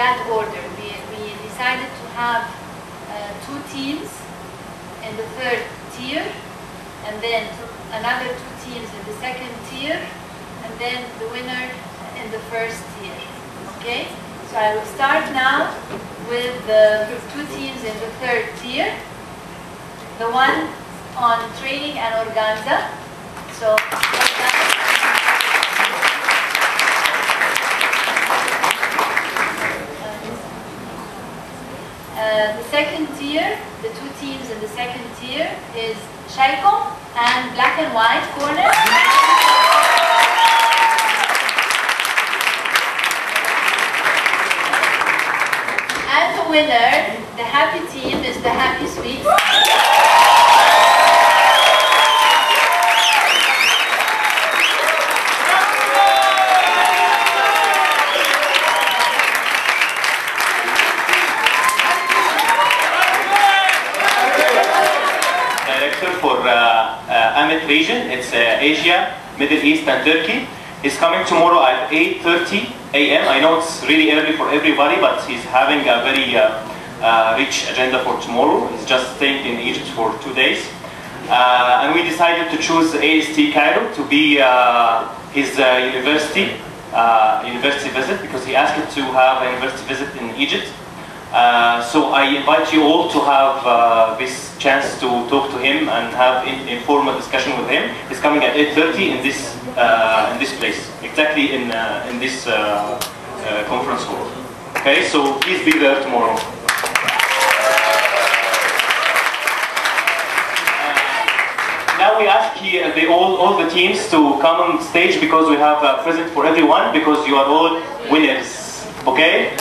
that order. We, we decided to have uh, two teams in the third tier, and then another two teams in the second tier, and then the winner in the first tier. Okay? So I will start now with the two teams in the third tier. The one on training and organza. So Uh, the second tier, the two teams in the second tier is Shaikom and Black and White corner. And the winner, the happy team, is the Happy Sweets. Director for uh, uh, AMET region. It's uh, Asia, Middle East, and Turkey. He's coming tomorrow at 8.30 a.m. I know it's really early for everybody, but he's having a very rich agenda for tomorrow. He's just staying in Egypt for two days. Uh, and we decided to choose AST Cairo to be uh, his uh, university university visit because he asked to have a university visit in Egypt. Uh, so I invite you all to have uh, this chance to talk to him and have in, informal discussion with him. He's coming at 8:30 in this uh, in this place, exactly in uh, in this uh, conference hall. Okay, so please be there tomorrow. Now we ask here the, all, all the teams to come on stage because we have a present for everyone because you are all winners. Okay?